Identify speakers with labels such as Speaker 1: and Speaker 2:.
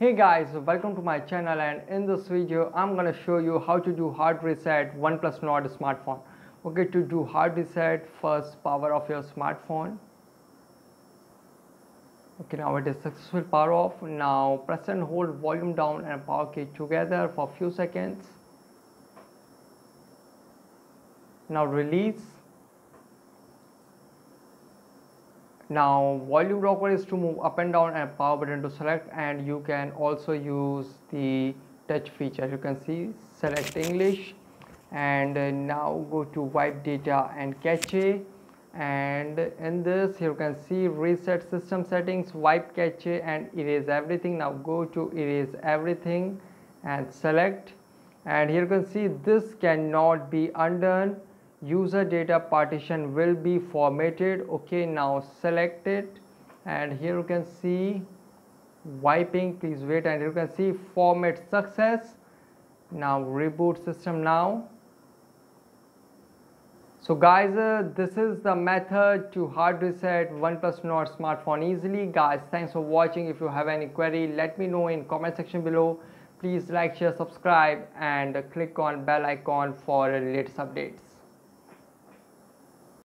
Speaker 1: Hey guys, welcome to my channel and in this video I'm gonna show you how to do hard reset OnePlus Nord smartphone. Okay, to do hard reset, first power off your smartphone. Okay, now it is successful power off. Now press and hold volume down and power key together for few seconds. Now release now volume rocker is to move up and down and power button to select and you can also use the touch feature. You can see select english and now go to wipe data and cache and in this you can see reset system settings wipe cache and erase everything. Now go to erase everything and select. And here you can see this cannot be undone user data partition will be formatted. Okay now select it. And here you can see wiping. Please wait and you can see format success. Now reboot system now. So guys uh, this is the method to hard reset oneplus nord smartphone easily. Guys thanks for watching. If you have any query let me know in comment section below. Please like share subscribe and click on bell icon for latest updates